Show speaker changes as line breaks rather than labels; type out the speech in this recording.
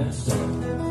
That's